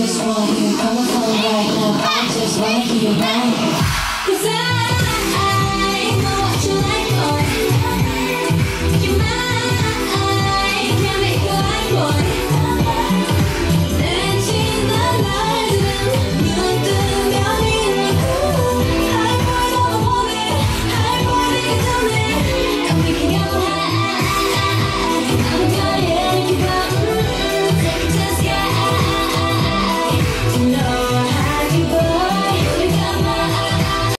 just want you, I'ma phone right now. I just wanna be right.